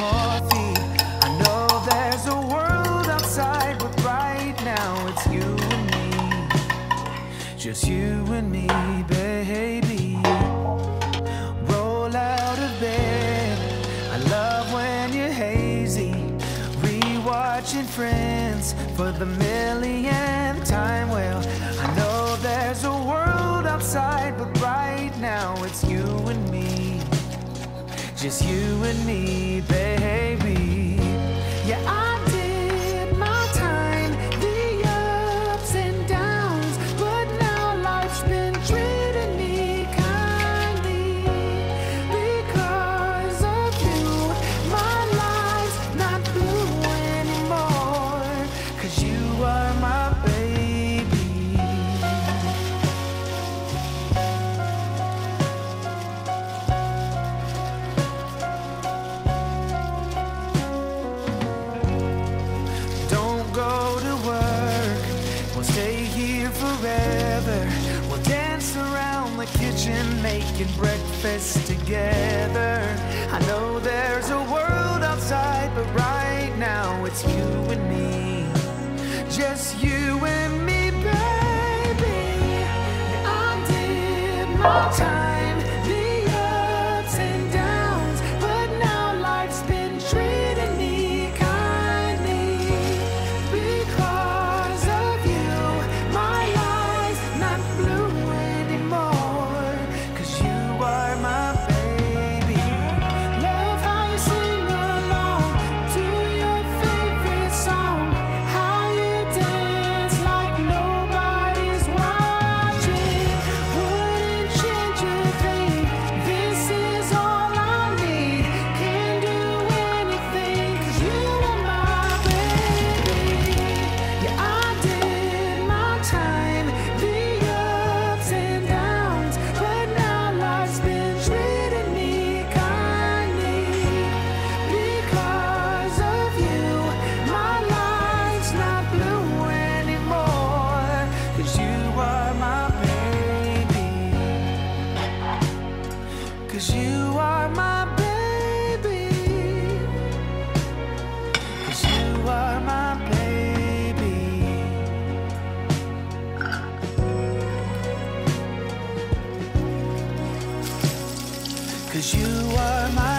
coffee. I know there's a world outside, but right now it's you and me. Just you and me, baby. Roll out of bed. I love when you're hazy. Rewatching friends for the millionth time. Well, I know there's a world outside, but just you and me, babe. making breakfast together. I know there's a world outside, but right now it's you and me. Just you and me, baby. I did my time. Cause you are my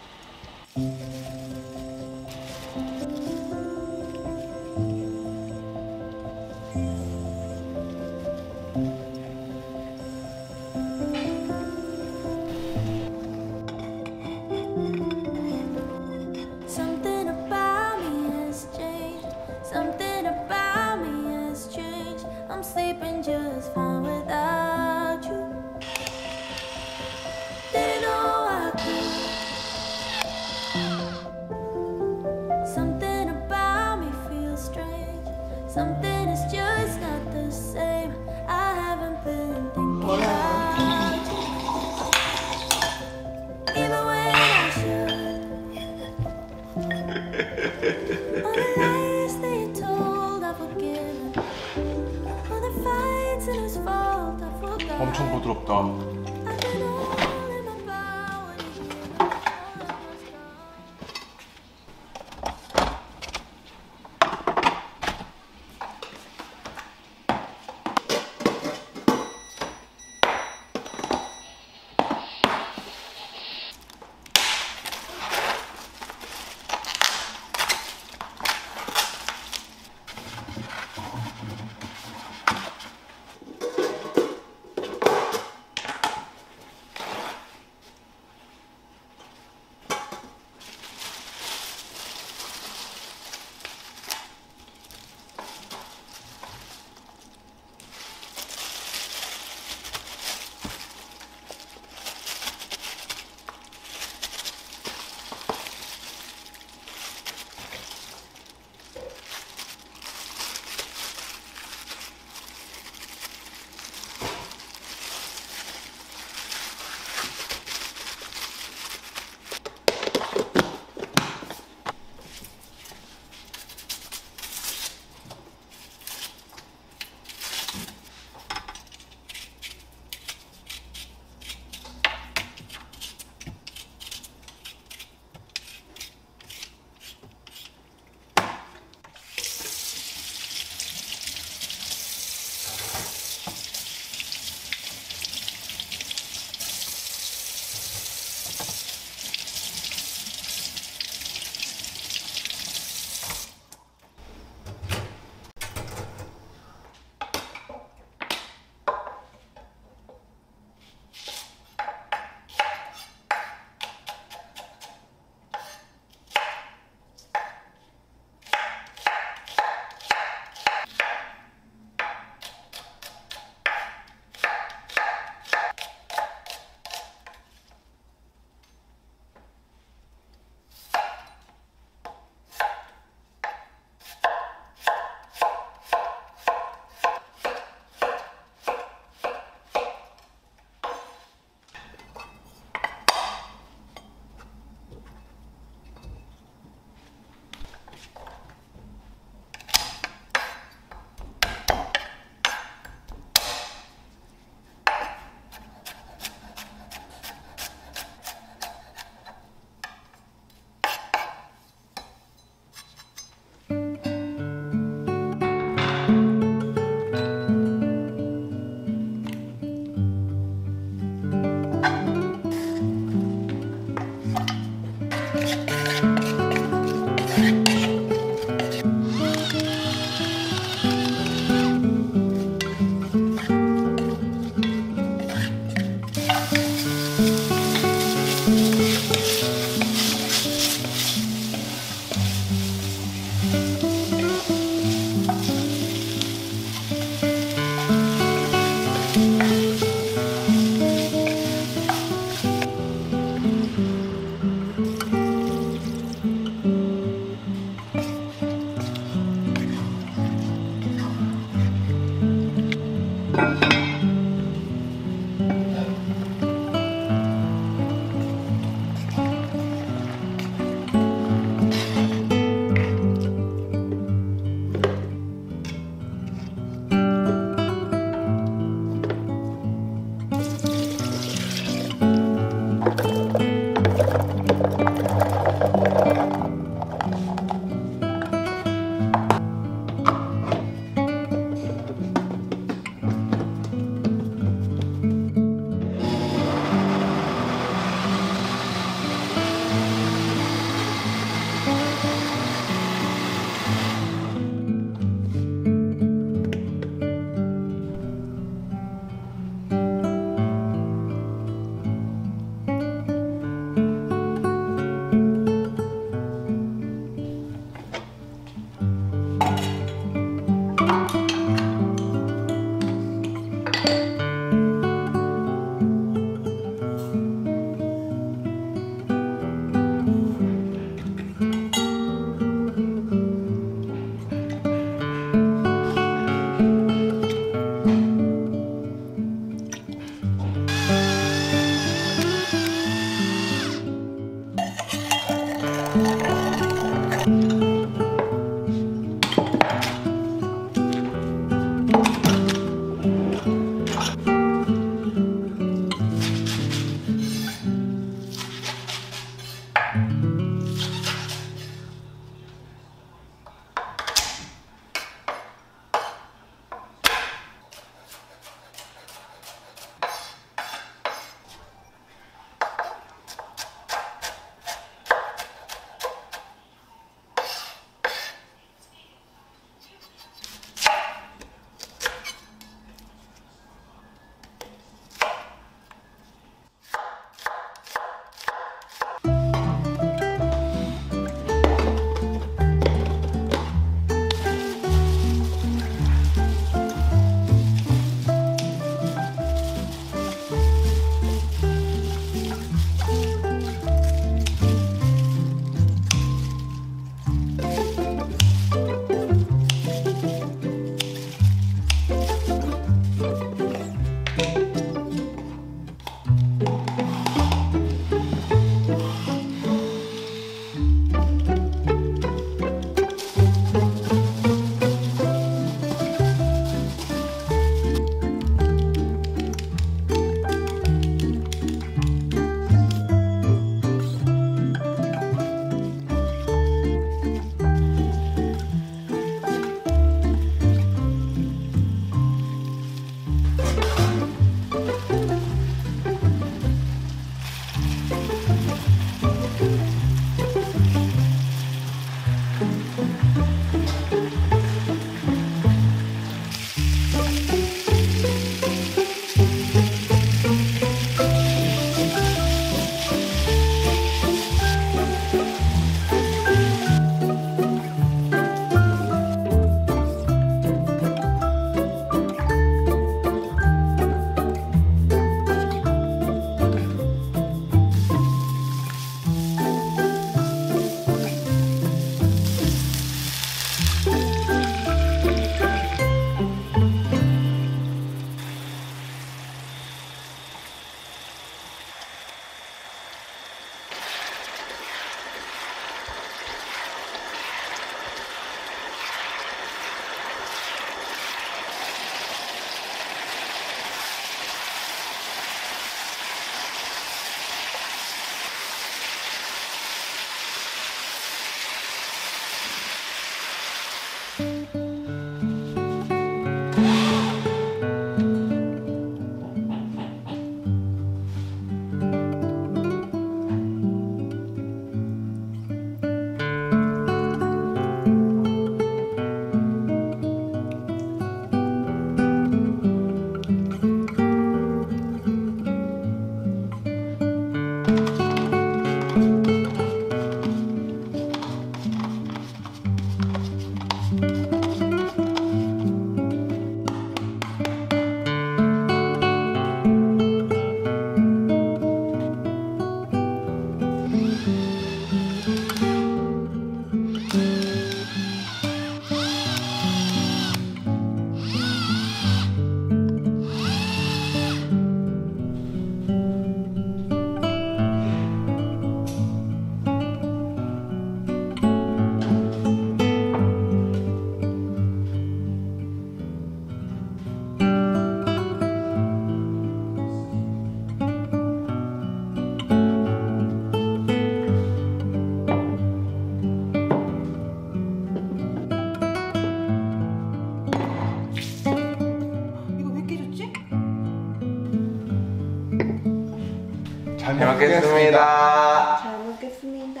잘잘 먹겠습니다. 잘 먹겠습니다.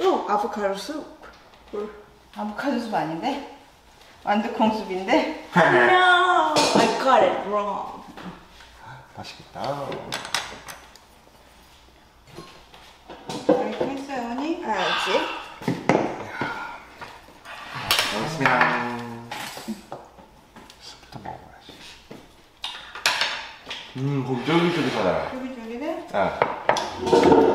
어, 아보카도 숲. 아보카도 숲 아닌데? 완두 콩숲인데? No, I got it wrong. 맛있겠다. 이렇게 했어요, 언니? 알지? 먹겠습니다. 술부터 먹어봐야지. 음, 좀 쫄깃쫄깃하다. 쫄깃쫄깃 啊。